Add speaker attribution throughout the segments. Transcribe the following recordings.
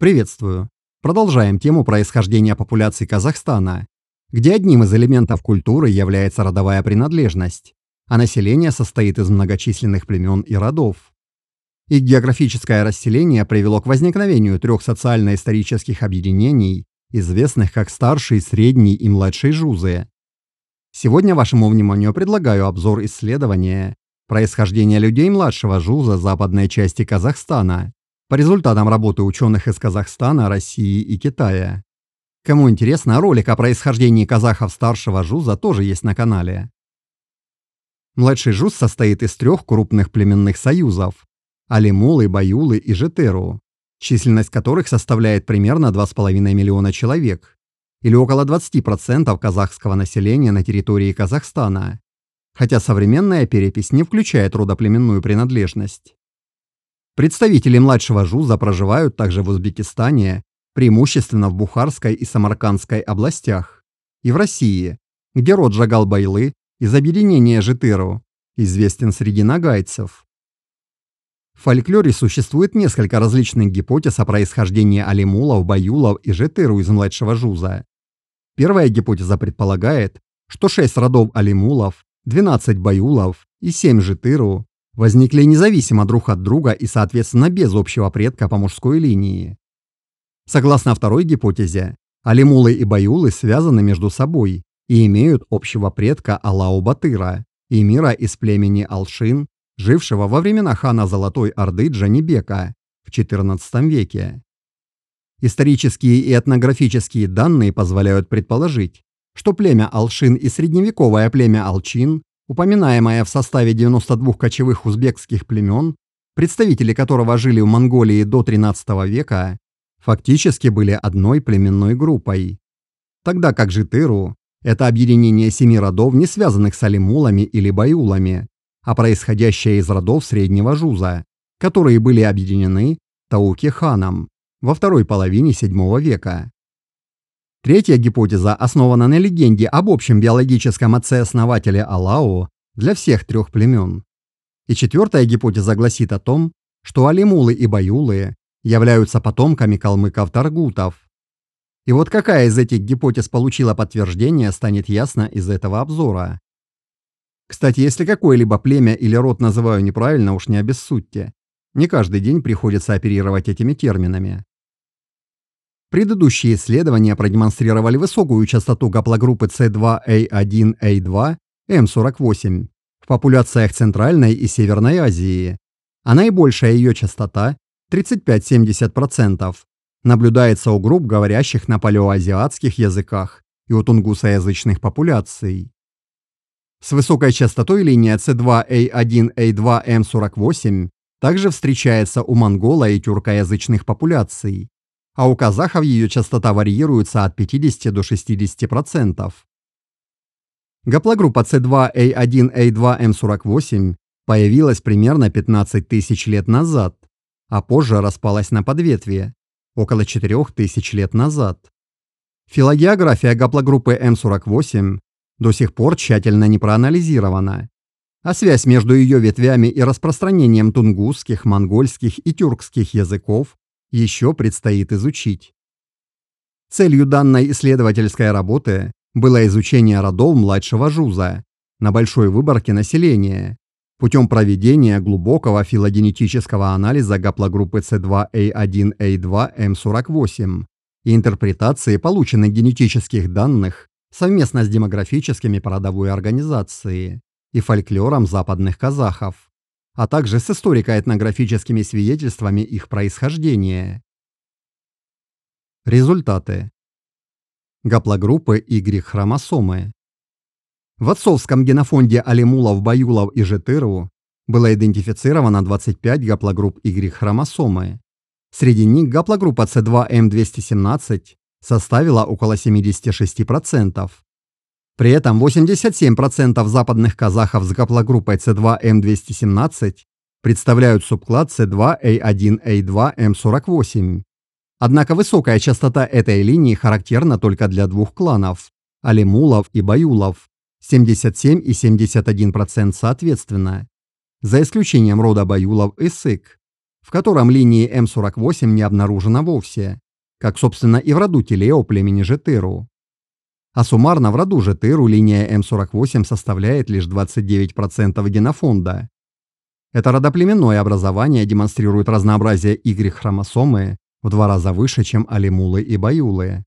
Speaker 1: Приветствую. Продолжаем тему происхождения популяции Казахстана, где одним из элементов культуры является родовая принадлежность, а население состоит из многочисленных племен и родов. Их географическое расселение привело к возникновению трех социально-исторических объединений, известных как старший, средний и младший жузы. Сегодня вашему вниманию предлагаю обзор исследования происхождения людей младшего жуза западной части Казахстана по результатам работы ученых из Казахстана, России и Китая. Кому интересно, ролик о происхождении казахов старшего жуза тоже есть на канале. Младший жуз состоит из трех крупных племенных союзов – Алимулы, Баюлы и Жетеру, численность которых составляет примерно 2,5 миллиона человек, или около 20% казахского населения на территории Казахстана, хотя современная перепись не включает родоплеменную принадлежность. Представители младшего жуза проживают также в Узбекистане, преимущественно в Бухарской и Самаркандской областях, и в России, где род Жагал-Байлы из объединения Житыру известен среди нагайцев. В фольклоре существует несколько различных гипотез о происхождении алимулов, баюлов и житыру из младшего жуза. Первая гипотеза предполагает, что шесть родов алимулов, 12 баюлов и 7 житыру возникли независимо друг от друга и, соответственно, без общего предка по мужской линии. Согласно второй гипотезе, алимулы и баюлы связаны между собой и имеют общего предка Алау-Батыра, эмира из племени Алшин, жившего во времена хана Золотой Орды Джанибека в XIV веке. Исторические и этнографические данные позволяют предположить, что племя Алшин и средневековое племя Алчин, упоминаемое в составе 92 кочевых узбекских племен, представители которого жили в Монголии до XIII века, фактически были одной племенной группой. Тогда как Житыру – это объединение семи родов, не связанных с алимулами или баюлами, а происходящее из родов Среднего Жуза, которые были объединены Тауки-ханом во второй половине VII века. Третья гипотеза основана на легенде об общем биологическом отце-основателе Алау для всех трех племен. И четвертая гипотеза гласит о том, что алимулы и баюлы являются потомками калмыков-таргутов. И вот какая из этих гипотез получила подтверждение, станет ясно из этого обзора. Кстати, если какое-либо племя или род называю неправильно, уж не обессудьте. Не каждый день приходится оперировать этими терминами. Предыдущие исследования продемонстрировали высокую частоту гаплогруппы C2A1A2 M48 в популяциях Центральной и Северной Азии, а наибольшая ее частота 35-70% наблюдается у групп, говорящих на палеоазиатских языках и у тунгусоязычных популяций. С высокой частотой линия C2A1A2M48 также встречается у монголо- и тюркоязычных популяций, а у казахов ее частота варьируется от 50 до 60%. Гаплогруппа C2A1A2M48 появилась примерно 15 тысяч лет назад, а позже распалась на подветвие, около 4 тысяч лет назад. Филогеография гаплогруппы М48 до сих пор тщательно не проанализирована, а связь между ее ветвями и распространением тунгусских, монгольских и тюркских языков еще предстоит изучить. Целью данной исследовательской работы было изучение родов младшего жуза на большой выборке населения путем проведения глубокого филогенетического анализа гаплогруппы C2A1A2M48 и интерпретации полученных генетических данных совместно с демографическими породовой организацией и фольклором западных казахов, а также с историко-этнографическими свидетельствами их происхождения. Результаты. Гаплогруппы Y-хромосомы. В отцовском генофонде алимулов, баюлов и житыру было идентифицировано 25 гаплогрупп Y-хромосомы. Среди них гаплогруппа C2M217 составила около 76%. При этом 87% западных казахов с гаплогруппой C2M217 представляют субклад C2A1A2M48. Однако высокая частота этой линии характерна только для двух кланов – алимулов и баюлов, 77 и 71% соответственно, за исключением рода баюлов и сык, в котором линии М48 не обнаружено вовсе, как, собственно, и в роду Телео племени Жетыру. А суммарно в роду Жетыру линия М48 составляет лишь 29% генофонда. Это родоплеменное образование демонстрирует разнообразие Y-хромосомы в два раза выше, чем алимулы и баюлы.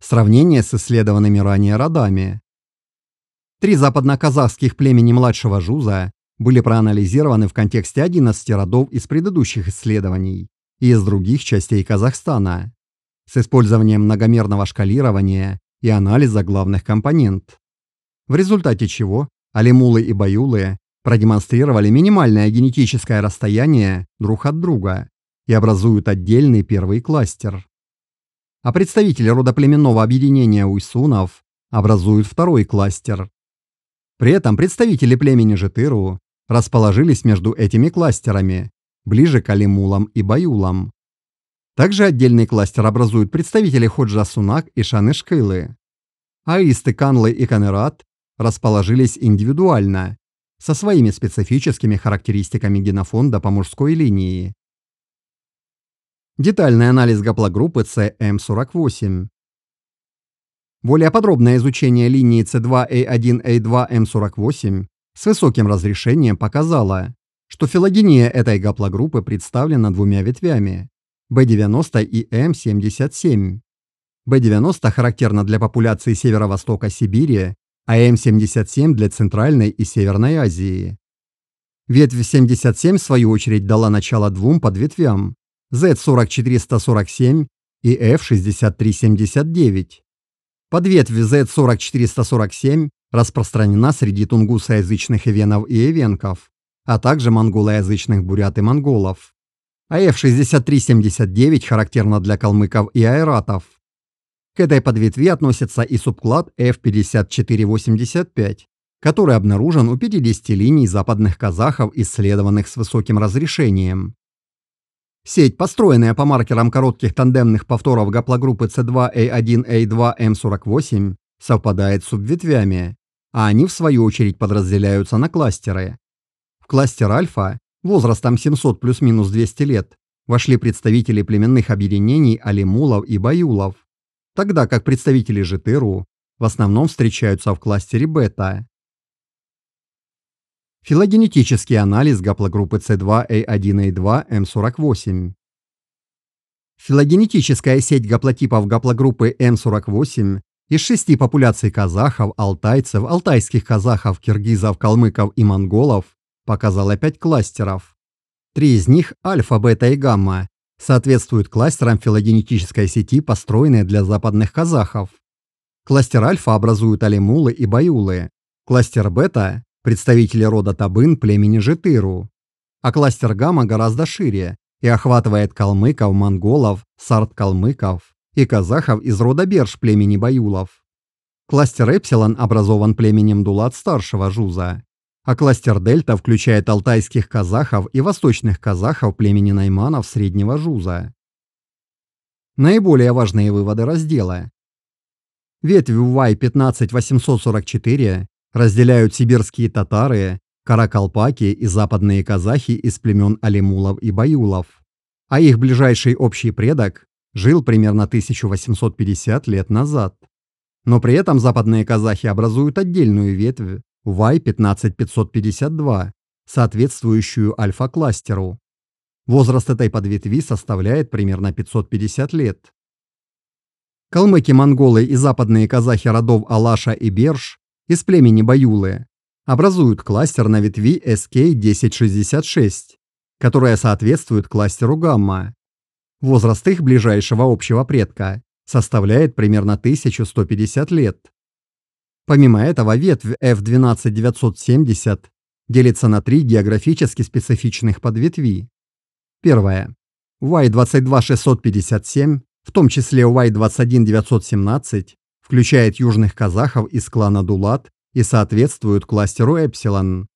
Speaker 1: Сравнение с исследованными ранее родами. Три западноказахских племени младшего Жуза были проанализированы в контексте 11 родов из предыдущих исследований и из других частей Казахстана с использованием многомерного шкалирования и анализа главных компонент. В результате чего алимулы и баюлы продемонстрировали минимальное генетическое расстояние друг от друга и образуют отдельный первый кластер. А представители родоплеменного объединения уйсунов образуют второй кластер. При этом представители племени Житыру расположились между этими кластерами, ближе к Алимулам и Баюлам. Также отдельный кластер образуют представители Ходжа Сунак и Шанышкылы. Аисты Канлы и Канерат расположились индивидуально, со своими специфическими характеристиками генофонда по мужской линии. Детальный анализ гаплогруппы CM48. Более подробное изучение линии C2A1A2M48 с высоким разрешением показала, что филогения этой гаплогруппы представлена двумя ветвями – B90 и M77. B90 характерна для популяции северо-востока Сибири, а М77 для Центральной и Северной Азии. Ветвь 77 в свою очередь дала начало двум подветвям – Z44147 и F6379. Подветвь Z4447 распространена среди тунгусоязычных ивенов и ивенков, а также монголоязычных бурят и монголов. А F6379 характерна для калмыков и айратов. К этой подветви относится и субклад F5485, который обнаружен у 50 линий западных казахов, исследованных с высоким разрешением. Сеть, построенная по маркерам коротких тандемных повторов гаплогруппы C2A1A2M48, совпадает с субветвями, а они в свою очередь подразделяются на кластеры. В кластер альфа, возрастом 700 плюс-минус 200 лет, вошли представители племенных объединений алимулов и баюлов, тогда как представители житыру в основном встречаются в кластере бета. Филогенетический анализ гаплогруппы C2A1A2M48. Филогенетическая сеть гаплотипов гаплогруппы M48 из шести популяций казахов, алтайцев, алтайских казахов, киргизов, калмыков и монголов показала пять кластеров. Три из них, альфа, бета и гамма, соответствуют кластерам филогенетической сети, построенной для западных казахов. Кластер альфа образуют алимулы и баюлы. Кластер бета представители рода Табын племени Житыру. А кластер Гамма гораздо шире и охватывает калмыков, монголов, сарт-калмыков и казахов из рода Берж племени Баюлов. Кластер Эпсилон образован племенем Дулат старшего Жуза, а кластер Дельта включает алтайских казахов и восточных казахов племени Найманов среднего Жуза. Наиболее важные выводы раздела. Ветвь Y15844 разделяют сибирские татары, каракалпаки и западные казахи из племен Алимулов и Баюлов. А их ближайший общий предок жил примерно 1850 лет назад. Но при этом западные казахи образуют отдельную ветвь Y15552, соответствующую альфа-кластеру. Возраст этой подветви составляет примерно 550 лет. Калмыки, монголы и западные казахи родов Алаша и Берш из племени Баюлы образуют кластер на ветви SK1066, которая соответствует кластеру гамма. Возраст их ближайшего общего предка составляет примерно 1150 лет. Помимо этого, ветвь F12970 делится на три географически специфичных подветви. Первая. Y22657, в том числе Y21917, включает южных казахов из клана Дулат и соответствует кластеру Эпсилон.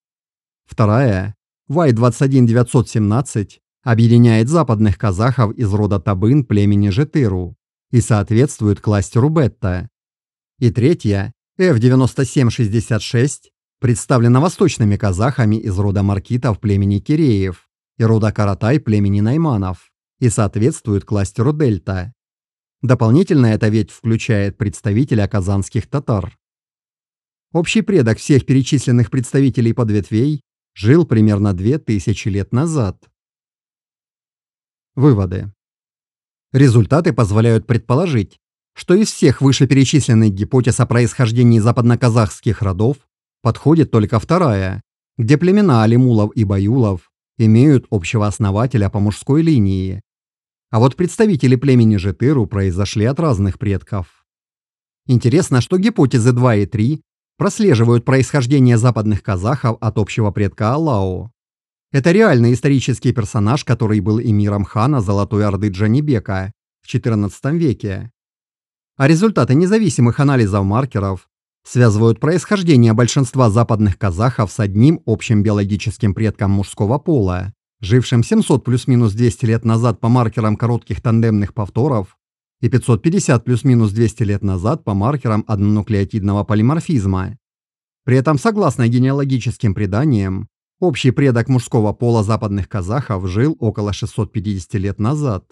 Speaker 1: Вторая, Y21917, объединяет западных казахов из рода Табын племени Жетыру и соответствует кластеру Бетта. И третья, F9766, представлена восточными казахами из рода маркитов племени Киреев и рода Каратай племени Найманов и соответствует кластеру Дельта. Дополнительно эта ветвь включает представителя казанских татар. Общий предок всех перечисленных представителей подветвей жил примерно 2000 лет назад. Выводы. Результаты позволяют предположить, что из всех вышеперечисленных гипотез о происхождении западноказахских родов подходит только вторая, где племена Алимулов и Баюлов имеют общего основателя по мужской линии. А вот представители племени Житыру произошли от разных предков. Интересно, что гипотезы 2 и 3 прослеживают происхождение западных казахов от общего предка Аллао. Это реальный исторический персонаж, который был эмиром хана Золотой Орды Джанибека в XIV веке. А результаты независимых анализов маркеров связывают происхождение большинства западных казахов с одним общим биологическим предком мужского пола, жившим 700 плюс-минус 200 лет назад по маркерам коротких тандемных повторов и 550 плюс-минус 200 лет назад по маркерам однонуклеотидного полиморфизма. При этом, согласно генеалогическим преданиям, общий предок мужского пола западных казахов жил около 650 лет назад.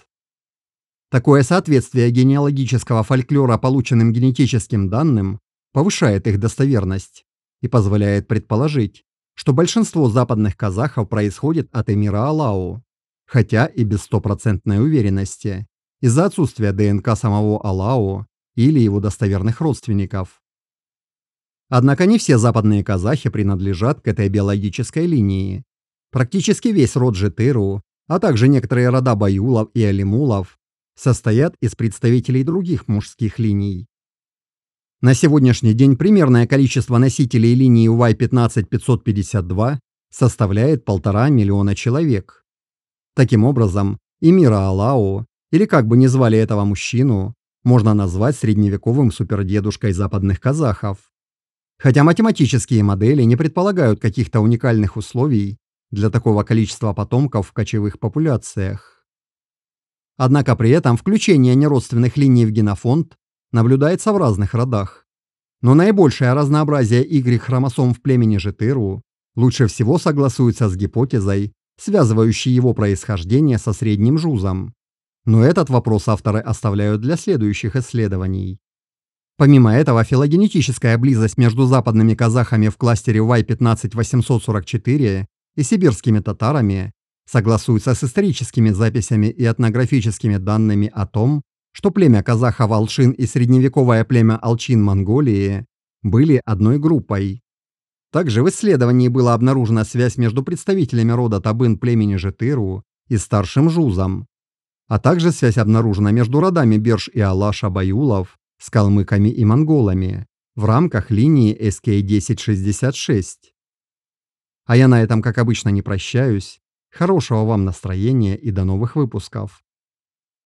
Speaker 1: Такое соответствие генеалогического фольклора полученным генетическим данным повышает их достоверность и позволяет предположить, что большинство западных казахов происходит от эмира Алау, хотя и без стопроцентной уверенности, из-за отсутствия ДНК самого Алау или его достоверных родственников. Однако не все западные казахи принадлежат к этой биологической линии. Практически весь род Житыру, а также некоторые рода Баюлов и Алимулов состоят из представителей других мужских линий. На сегодняшний день примерное количество носителей линии Y15552 составляет полтора миллиона человек. Таким образом, Эмира Алау, или как бы ни звали этого мужчину, можно назвать средневековым супердедушкой западных казахов. Хотя математические модели не предполагают каких-то уникальных условий для такого количества потомков в кочевых популяциях. Однако при этом включение неродственных линий в генофонд наблюдается в разных родах. Но наибольшее разнообразие Y-хромосом в племени Житыру лучше всего согласуется с гипотезой, связывающей его происхождение со средним жузом. Но этот вопрос авторы оставляют для следующих исследований. Помимо этого, филогенетическая близость между западными казахами в кластере Y15844 и сибирскими татарами согласуется с историческими записями и этнографическими данными о том, что племя казахов Алчин и средневековое племя Алчин Монголии были одной группой. Также в исследовании была обнаружена связь между представителями рода Табын племени Житыру и старшим Жузом, а также связь обнаружена между родами Берш и Алаша Баюлов с калмыками и монголами в рамках линии SK1066. А я на этом, как обычно, не прощаюсь. Хорошего вам настроения и до новых выпусков.